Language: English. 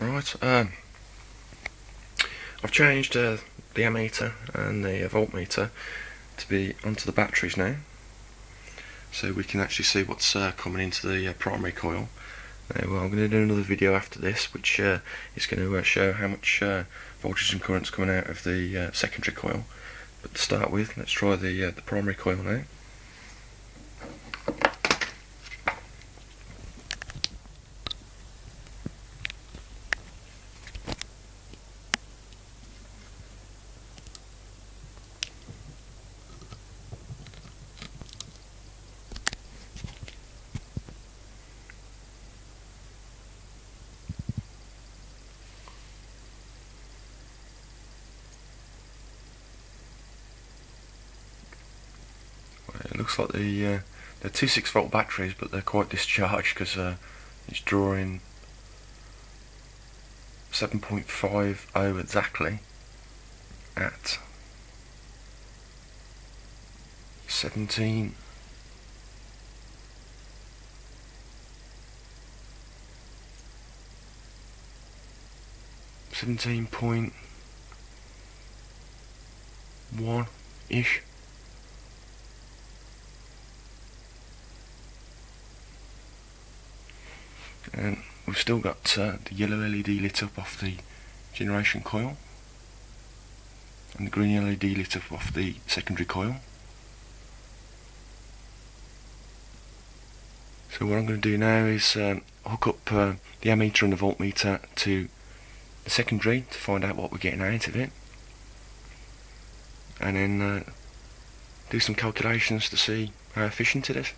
Right, um, I've changed uh, the ammeter and the uh, voltmeter to be onto the batteries now so we can actually see what's uh, coming into the uh, primary coil. Now, well, I'm going to do another video after this which uh, is going to uh, show how much voltage and current is coming out of the secondary coil but to start with let's try the, the primary coil now. It looks like the uh, they're two six volt batteries, but they're quite discharged because uh, it's drawing 7.50 exactly at 17 Seventeen point one ish. And we've still got uh, the yellow LED lit up off the generation coil and the green LED lit up off the secondary coil. So what I'm going to do now is um, hook up uh, the ammeter and the voltmeter to the secondary to find out what we're getting out of it. And then uh, do some calculations to see how efficient it is